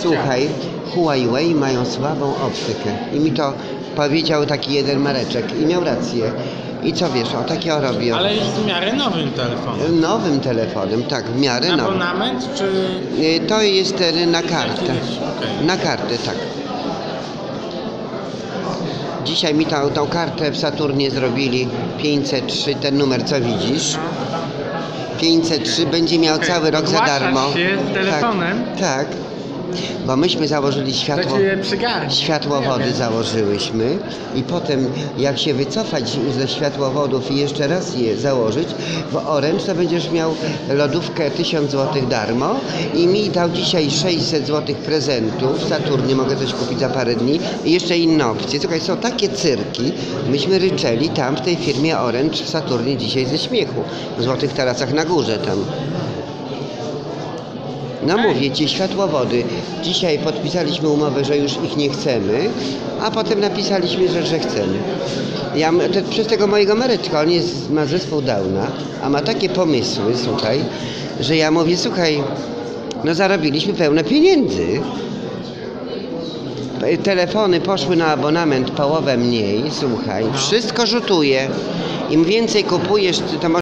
Słuchaj, Huawei mają słabą optykę. I mi to powiedział taki jeden mareczek i miał rację. I co wiesz, o takie o robią. Ale jest w miarę nowym telefonem. Nowym telefonem, tak, w miarę nowym. Abonament czy... Y, To jest ten na kartę. Okej. Na kartę, tak. Dzisiaj mi tą, tą kartę w Saturnie zrobili 503, ten numer co widzisz. 503 będzie miał Okej, cały rok za zgłaszasz darmo. się z telefonem? Tak, tak. Bo myśmy założyli światło. Światłowody założyłyśmy i potem jak się wycofać ze światłowodów i jeszcze raz je założyć, w Orange to będziesz miał lodówkę 1000 zł darmo i mi dał dzisiaj 600 zł prezentu. W Saturnie mogę coś kupić za parę dni i jeszcze inne opcje. Słuchaj, są takie cyrki. Myśmy ryczeli tam w tej firmie Orange w Saturnie dzisiaj ze śmiechu. W Złotych Tarasach na górze tam. No mówię ci, światłowody. Dzisiaj podpisaliśmy umowę, że już ich nie chcemy, a potem napisaliśmy, że, że chcemy. Ja, te, przez tego mojego Mareczka, on jest, ma zespół Downa, a ma takie pomysły, słuchaj, że ja mówię, słuchaj, no zarobiliśmy pełne pieniędzy. Telefony poszły na abonament połowę mniej, słuchaj, wszystko rzutuje. Im więcej kupujesz, to